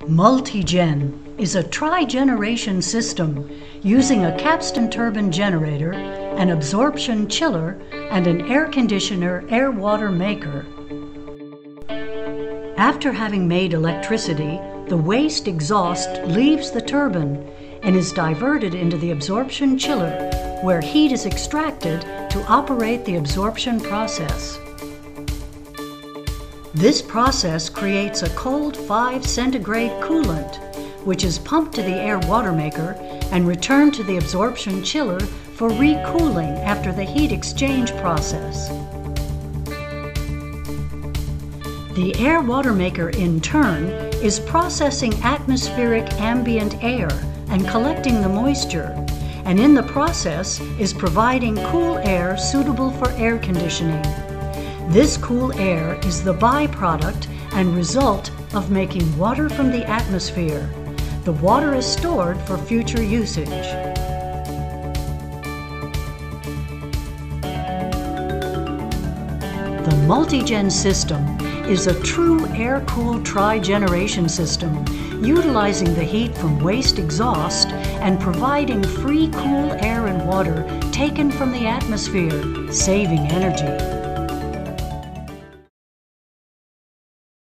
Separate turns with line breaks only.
Multigen is a tri-generation system using a Capstone turbine generator, an absorption chiller, and an air conditioner air-water maker. After having made electricity, the waste exhaust leaves the turbine and is diverted into the absorption chiller, where heat is extracted to operate the absorption process. This process creates a cold 5 centigrade coolant, which is pumped to the air water maker and returned to the absorption chiller for recooling after the heat exchange process. The air water maker, in turn, is processing atmospheric ambient air and collecting the moisture, and in the process is providing cool air suitable for air conditioning. This cool air is the byproduct and result of making water from the atmosphere. The water is stored for future usage. The Multigen system is a true air-cooled tri-generation system utilizing the heat from waste exhaust and providing free cool air and water taken from the atmosphere, saving energy.